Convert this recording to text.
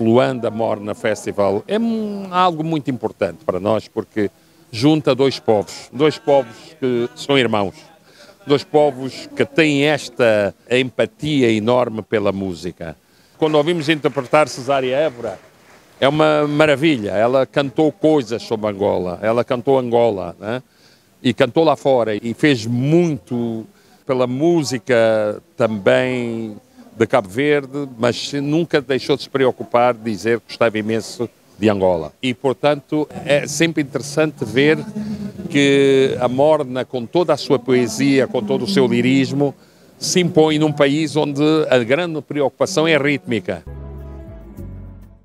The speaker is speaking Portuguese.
Luanda Morna Festival é algo muito importante para nós porque junta dois povos, dois povos que são irmãos, dois povos que têm esta empatia enorme pela música. Quando ouvimos interpretar Cesária Évora, é uma maravilha. Ela cantou coisas sobre Angola, ela cantou Angola, né? e cantou lá fora e fez muito pela música também de Cabo Verde, mas nunca deixou de se preocupar de dizer que gostava imenso de Angola. E, portanto, é sempre interessante ver que a Morna, com toda a sua poesia, com todo o seu lirismo, se impõe num país onde a grande preocupação é rítmica.